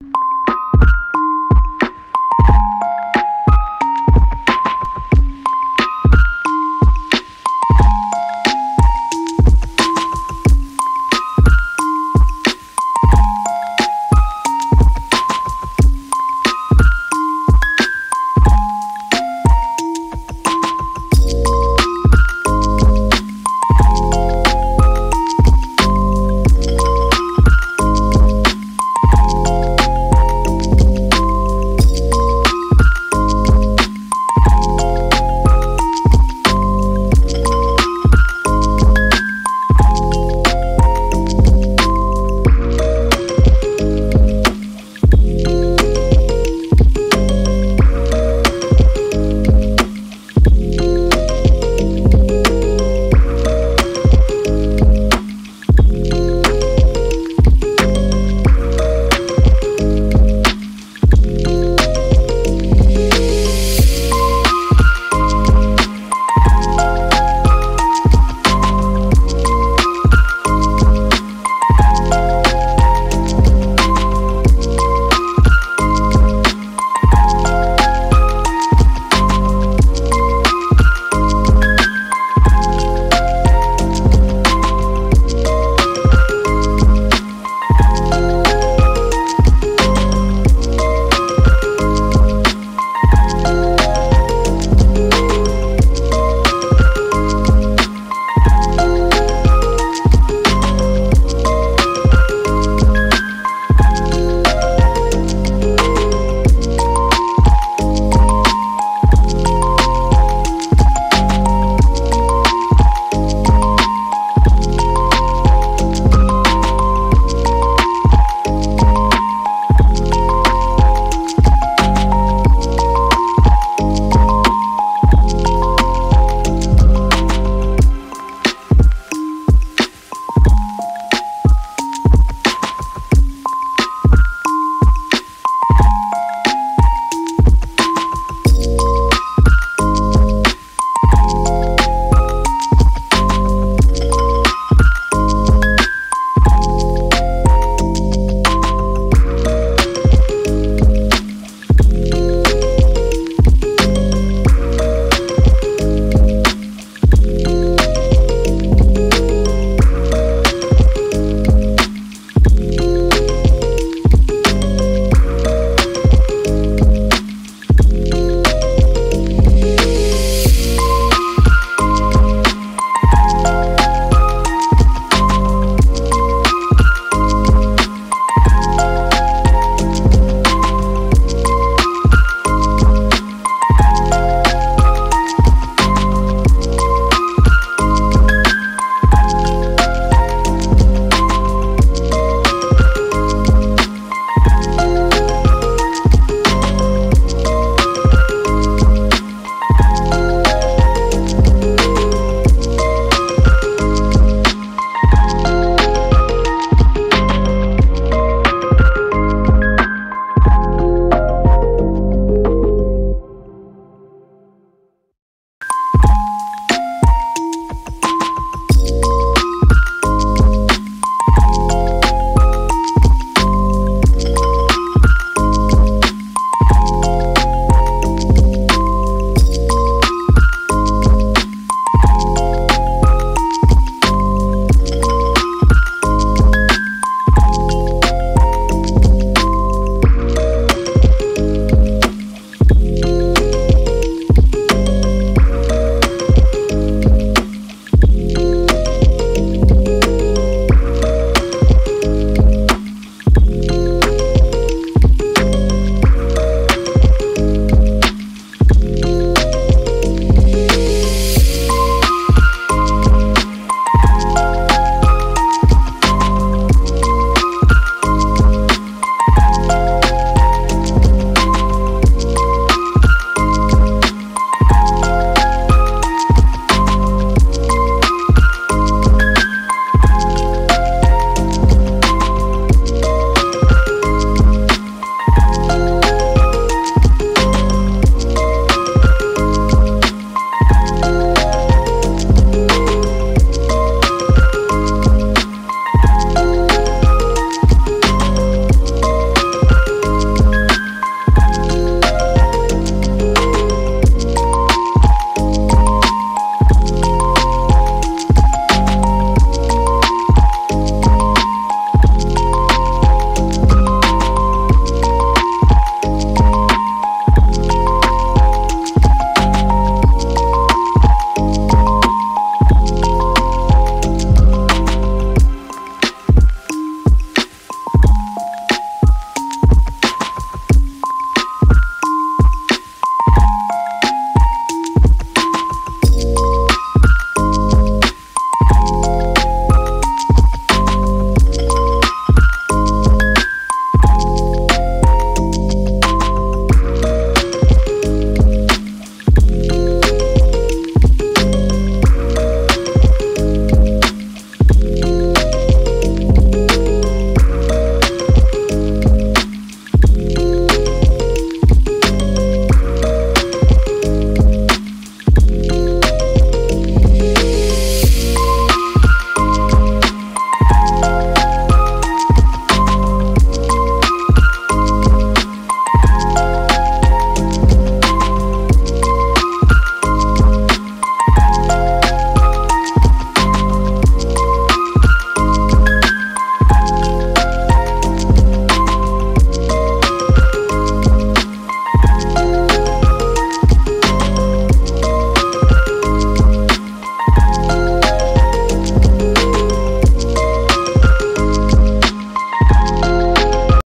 you